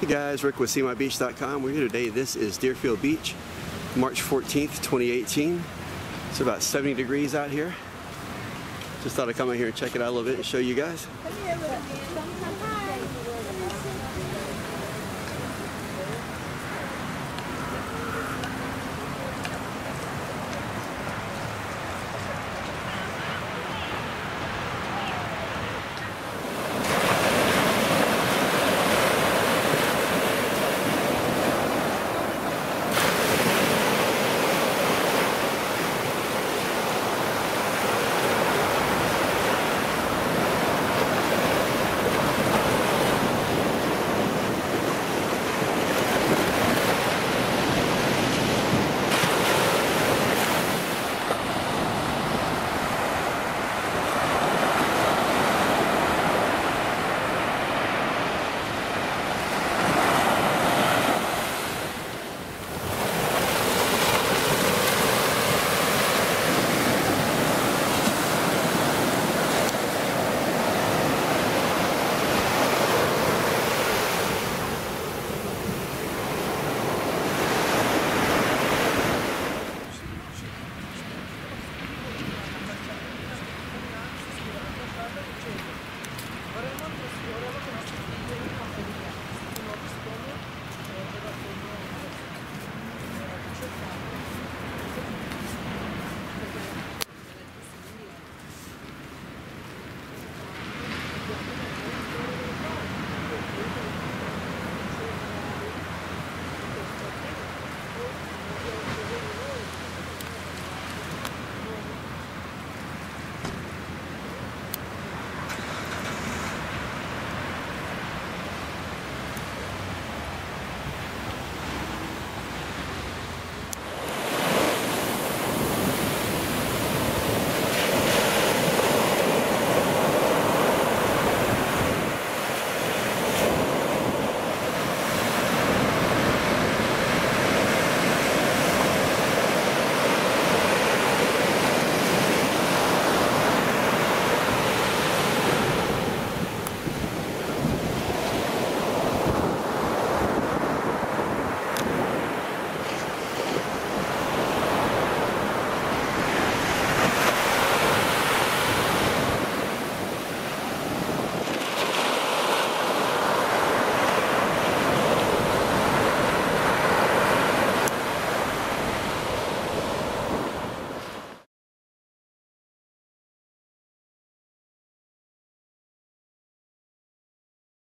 Hey guys, Rick with SeeMyBeach.com. We're here today. This is Deerfield Beach, March 14th, 2018. It's about 70 degrees out here. Just thought I'd come out here and check it out a little bit and show you guys. whatever